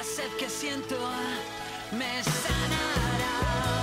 La sed que siento me sanará.